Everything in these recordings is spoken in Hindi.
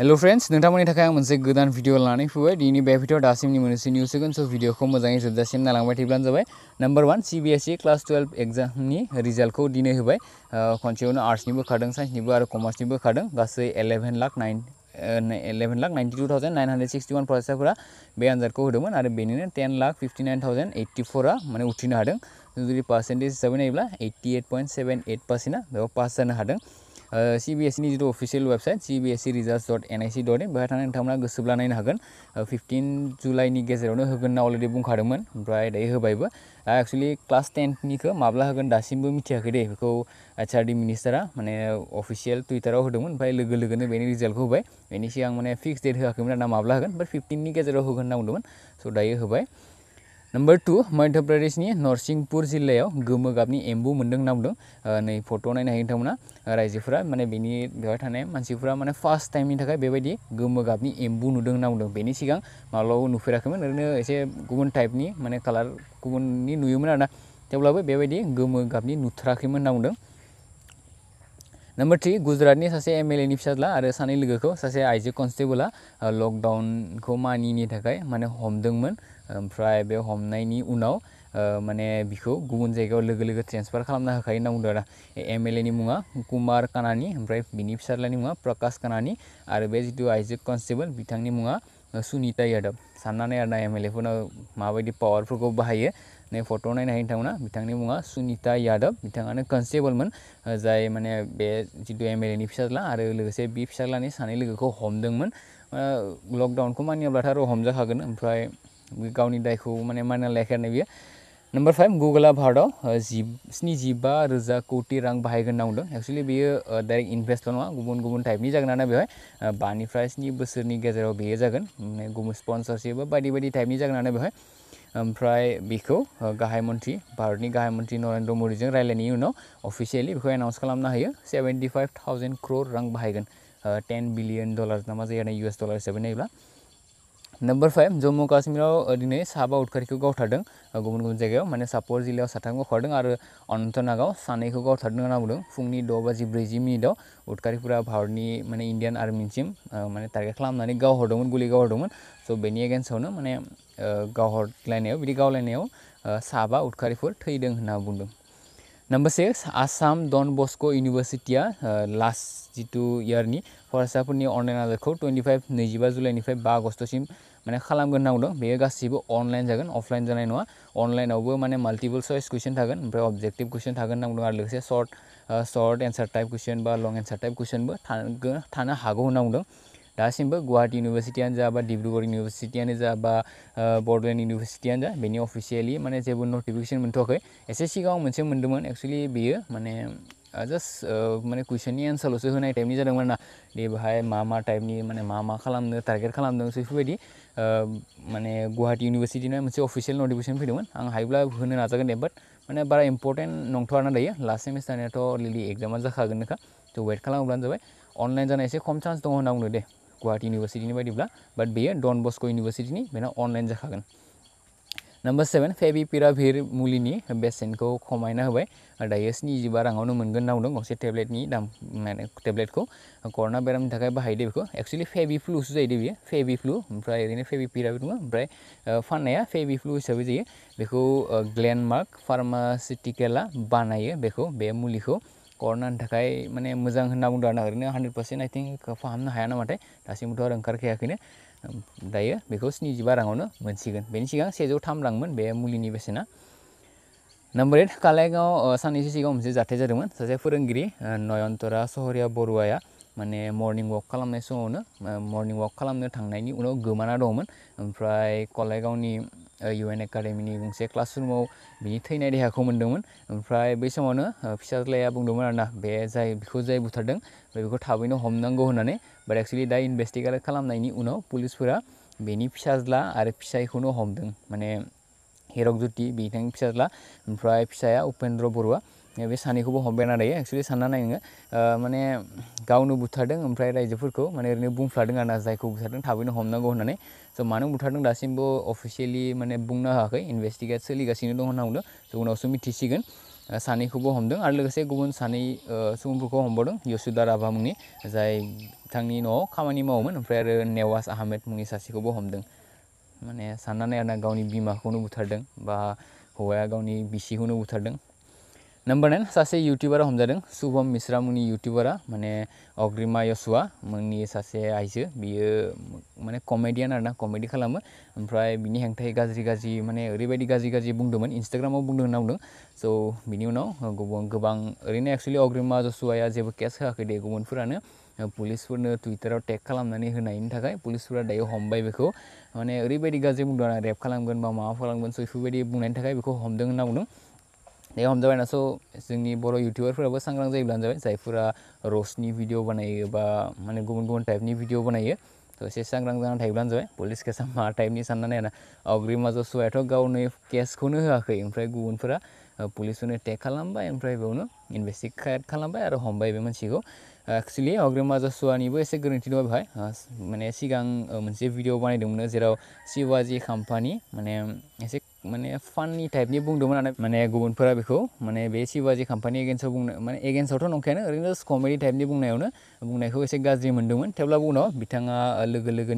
हेल' फ्रेन्ड्स नोंथांमोननि थाखाय आं मोनसे गोदान भिडिअ लानानै फैबाय दिनैनि बे भिडिअ दासिमनि मोननैसो निउस होगोन स' भिडिअखौ मोजाङै जोबजासिम नायलांबाय थायोब्लानो जाबाय number one C B S E class twelve एग्जामनि रिजाल्टखौ दिनै होबाय खनसेयावनो आर्ट्सनिबो खारदों साइन्सनिबो आरो कमार्सनिबो खारदों गासै eleven lakh nine eleven lakh ninety two thousand nine hundred sixty one फरायसाफोरा बे आनजादखौ होदोंमोन आरो बेनिनो ten lakh fifty nine thousand eighty फरा माने उथ्रिनो हादों जुदि पार्सेन्टेज हिसाबै नायोब्ला eighty eight point seven eight पार्सेन्टआ बेयाव पास जानो हादों सि बि एस नि जिथु official website C B S E result dot N I C dot in बेहाय थांनानै नोंथांमोना गोसोब्ला नायनो हागोन। फिफ्टिन जुलाइनि गेजेरावनो होगोन होनना अलरेडि बुंखादोंमोन। ओमफ्राय दायो क्लास टेननिखौ माब्ला होगोन दासिमबो मिथियाखै दे। बेखौ एच आर डि मिनिस्टारा माने अफिसियेल टुइटाराव होदोंमन। ओमफ्राय लोगो लोगोनो बेनि रिजाल्टखौ फिक्स डेट होआखैमोन आरो माब्ला बाट फिफ्टिननि गेजेराव होगोन होनना बुंदोंमोन। स' दायो नम्बर टु मध्य प्रदेशनि नरसिंहपुर जिल्लायाव गोमो गाबनि एम्बु मोन्दों होनना बुंदों। नै फट' नायनो हायो नोंथांमोना। रायजोफोरा माने बेनि बेवहाय थानाय मानसिफोरा माने फार्स्ट नुदों होनना बुंदों। बेनि सिगां माब्लाबाबो नुफेराखैमोन। गुबुन टाइपनि माने कालार गुबुननि नुयोमोन आरोना। थेवब्लाबो बेबायदि गोमो गाबनि नुथाराखैमोन नम्बर थ्रि गुजरातनि सासे एम एल एनि फिसाज्ला आरो सानै लोगोखौ सासे आइजो कनस्टेबला लकडाउनखौ मानियैनि थाखाय माने हमदोंमोन ओमफ्राय बे हमनायनि उनाव माने बिखौ गुबुन जायगायाव लोगो लोगो ट्रेन्सफार खालामना होखायो होनना बुंदों आरो एम एल एनि मुङा कुमार कानानि ओमफ्राय बिनि फिसाज्लानि मुङा प्रकाश कानानि आरो बे जिथु आइजो कनस्टेबल बिथांनि मुङा सुनिता यादव साननानै आरोना एम एल एफोरनाव माबायदि पावारफोरखौ बाहायो नै फट' नायनो हायो नोंथांमोना बिथांनि मुङा सुनिता यादव बिथाङानो कनस्टेबलमोन जाय माने बे जिथु एम एल एनि फिसाज्ला आरो लोगोसे बि फिसाज्लानि सानै लोगोखौ हमदोंमोन लकडाउनखौ मानियाब्लाथाय आरो हमजाखागोन ओमफ्राय गावनि दायखौ माने मानिना लायाखै बियो नम्बर फाइभ गुगोला भारतआव जि स्निजिबा रोजा कौटि रां बाहायगोन होनना बुंदों एक्सुवेलि बेयो डाइरेक्ट इनभेस्टल' नङा गुबुन गुबुन टाइपनि जागोन आरो बेवहाय बानिफ्राय स्नि बोसोरनि गेजेराव बेयो जागोन गुबुन स्पन्सरशिप बायदि बायदि टाइपनि जागोन आरो बेवहाय ओमफ्राय बेखौ गाहाय मन्त्रि भारतनि गाहाय मंत्री नरेन्द्र मदिजों रायलायनायनि उनाव अफिसियेलि बेखौ एनाउन्स करना हायो। सेभेन्टि फाइभ थावजेन्ड क्रर रां बाहायगोन। टेन बिलियन डलार नामा जायो आरो इउ एस डलार हिसाबै नायोब्ला। नम्बर फाइभ जम्मु काश्मीराव दिनै साबा उदखारिखौ गावथारदों गुबुन गुबुन जायगायाव माने सापर जिल्लायाव साथामखौ गावथारदों आरो अनन्तनागाव सानैखौ गावथारदों होनना बुंदों फुंनि द' बाजि ब्रैजि मिनिटआव उदखारिफोरा भारतनि माने इण्डियान आर्मिसिम माने टारगेट खालामनानै गावहरदोंमोन गुलि गावहरदोंमोन स' बेनि एगेन्स्टआवनो माने गावहरलायनायाव बिदि गावलायनायाव साबा उदखारिफोर थैदों होनना बुंदों number six Assam Don Bosco' इउनिभारसिटिया last जितु इयारनि फरायसाफोरनि अनलाइन आनजादखौ टुवेन्टिफाइभ नैजिबा जुलाइनिफ्राय बा आगस्तसिम माने खालामगोन होनना बुंदों बेयो गासिबो अनलाइन जागोन अफलाइन जानाय नङा अनलाइनावबो माने माल्टिपोल चइस कुइसन थागोन ओमफ्राय अबजेक्टिभ कुइसन थागोन होनना बुंदों आरो लोगोसे short short answer type question बा लं एन्सार टाइप कुइसनबो थानो हागौ होनना बुंदों दासिमबो गुवाहाटि इउनिभारसिटियानो जा बा डिब्रुगड़ इउनिभारसिटियानो जा बा बड'लेण्ड जा, बेनि अफिसियेलि माने जेबो नटिफिकेसन मोनथ'वाखै। एसे सिगाङाव मोनसे मोन्दोंमोन एक्सुवेलि बेयो माने जास्ट माने कुइसननि एन्सारल'सो होनाय टाइपनि जादोंमोन ना। दे बेहाय मा मा टाइपनि माने मा मा टारगेट खालामदों बेफोरबायदि माने गुवाहाटि इउनिभारसिटिना मोनसे अफिसियेल नटिफिकेसन फैदोंमोन। आं हायोब्ला होनो नाजागोन दे, बाट माने बारा इम्परटेन्ट नंथ'आना दायो। लास्ट सेमिस्टारनियाथ' अलरेडि एग्जामा जाखागोननोखा, थ' वेट खालामोब्लानो जाबाय। अनलाइन जानाय एसे खम चान्स दङ होनना बुंदों दे। गुवाहाटि इउनिभारसिटिनि बायदिब्ला बाट बेयो डन बस्क' इउनिभारसिटिनि बेना अनलाइन जाखागोन। नाम्बार सेभेन फेबिपिराभिर मुलिनि बेसेनखौ खमायना होबाय दायो स्निजिबा राङावनो मोनगोन बुंदों। गंसे टेब्लेटनि दाम, माने टेब्लेटखौ कर'ना बेरामनि थाखाय बाहायदो बेखौ। एक्सुवेलि फेबि फ्लुसो जाहैदो बेयो। फेबि फ्लु, ओमफ्राय ओरैनो फेबिपिराभिर दङ ओमफ्राय फाननाया फेबि फ्लु हिसाबै जायो। बेखौ ग्लेनमार्क फार्मासिटिकेला बानायो बेखौ, बे मुलिखौ। कर'नानि थाखाय माने मोजां होनना बुंदों आरोना ओरैनो हान्ड्रेड पार्सेन्ट आइ थिंक फाहामनो हाया नामाथाय दासिमबोथ' आरो ओंखारखायाखैनो दायो बेखौ स्निजिबा राङावनो मोनसिगोन बेनि सिगां सेजौ थाम रांमोन बे मुलिनि बेसेना नाम्बार एइट कालाइगाव साननैसो सिगाङाव मोनसे जाथाय जादोंमोन सासे फोरोंगिरि नयनतरा सहरिया बरुवाया माने मर्निं वाक खालामनाय समावनो मर्निं वाक खालामनो थांनायनि उनाव गोमाना दङमोन ओमफ्राय कलाइगावनि इउ एन एकाडेमिनि गंसे क्लासरुमाव बिनि थैनाय देहाखौ मोन्दोंमोन। ओमफ्राय बै समावनो फिसाज्लाया बुंदोंमोन आरोना, बे जाय, बेखौ जाय बुथारदों बेखौ थाबैनो हमनांगौ होननानै। बाट एक्सुलि दा इनभेस्टिगेट खालामनायनि उनाव पुलिसफोरा बेनि फिसाज्ला आरो फिसायखौनो हमदों। माने हिरक ज्योति बिथांनि फिसाज्ला। ओमफ्राय फिसाया उपेन्द्र बरुवा। बे सानैखौबो हमबायना दायो। एक्सुवेलि सानना नाय नोङो माने गावनो बुथारदों ओमफ्राय रायजोफोरखौ माने ओरैनो बुंफ्लादों आरोना जायखौ बुथारदों थाबैनो हमनांगौ होननानै। स' मानो बुथारदों दासिमबो अफिसियेलि माने बुंनो होआखै इनभेस्टिगेट सोलिगासिनो दं होनना बुंदों। स' उनावसो मिथिसिगोन सानैखौबो हमदों आरो लोगोसे गुबुन सानै सुबुंफोरखौ हमबावदों यसुदा राभा मुंनि, जाय बिथांनि न'आव खामानि मावोमोन। ओमफ्राय आरो आहमेद मुंनि सासेखौबो हमदों। माने साननानै आरोना गावनि बिमाखौनो बुथारदों बा हौवाया गावनि बिसिखौनो बुथारदों। नाम्बार नाइन सासे इउटुबारा हमजादों शुभम मिश्रा मुंनि इउटुबारा माने अग्रिमा यशुआ मुंनि सासे आइजो बियो माने कमेडियान आरोना कमेडि खालामो ओमफ्राय बिनि हेंथायै गाज्रि गाज्रि माने ओरैबायदि गाज्रि गाज्रि बुंदोंमोन इन्सटाग्रामाव बुंदों होनना बुंदों स' बिनि उनाव गुबुन गोबां ओरैनो एक्सुवेलि अग्रिमा जसुवाया जेबो केस होआखै दे गुबुनफोरानो पुलिसफोरनो टुइटाराव टेग खालामनानै होनायनि थाखाय पुलिसफोरा दायो हमबाय बेखौ माने ओरैबायदि गाज्रि बुंदों आरो रेप खालामगोन बा माबा खालामगोन स' बेफोरबायदि बुंनायनि थाखाय बेखौ हमदों होनना बुंदों बे हमजाबायना स' जोंनि बर' इउटुबारफोराबो सांग्रां जायोब्लानो जाबाय, जायफोरा रस्टनि भिडिअ बानायो बा माने गुबुन गुबुन टाइपनि भिडिअ बानायो थ' एसे सांग्रां जानानै थायोब्लानो जाबाय। पुलिस केसा मा टाइपनि साननानै आरो अग्रिमा जसुवायाथ' गावनो केसखौनो होआखै, ओमफ्राय गुबुनफोरा पुलिसफोरनो टेग खालामबाय, ओमफ्राय बेयावनो इनभेस्टिगेट खालामबाय आरो हमबाय बे एक्सुवेलि अग्रिमा जसुवानिबो एसे गोरोन्थि दङ बेवहाय माने सिगां मोनसे भिडिअ बानायदोंमोन जेराव शिवाजि खाम्फानि माने एसे माने फाननि टाइपनि बुंदोंमोन आरो माने गुबुनफोरा बेखौ माने बे शिवाजि खाम्फानि एगेन्स्टआव बुंनो माने एगेन्स्टआवथ' नंखायानो ओरैनो कमेडि टाइपनि बुंनायावनो बुंनायखौ एसे गाज्रि मोन्दोंमोन थेवब्लाबो उनाव बिथाङा लोगो लोगो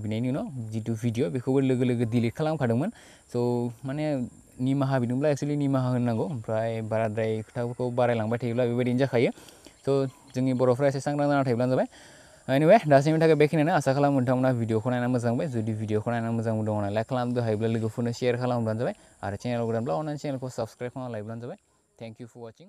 बिनायनि उनाव जिथु भिडिअ बेखौबो लोगो लोगो डिलिट खालामखादोंमोन स' माने निमाहा बिदोंब्ला एक्सुलि निमाहा होनांगौ ओमफ्राय बाराद्राय खोथाफोरखौ बारायलांबाय थायोब्ला बेबायदिनो जाखायो। थ' जोंनि बर'फ्रा एसे सांग्रां जाना थायोब्लानो जाबाय। एनिवे दासिमनि थाखाय बेखिनियानो। आसा खालामो नोंथांमोना भिडिअखौ नायना मोजां मोनबाय। जुदि भिडिअखौ नायना मोजां मोनदों लाइक खालामदो हायोब्ला लोगोफोरनो शेयार खालामब्लानो जाबाय। आरो चेनेल गोदानब्ला अनलाइन चेनेलखौ साबसक्राइब खालामना लायोब्लानो जाबाय। Thank you for वाचिं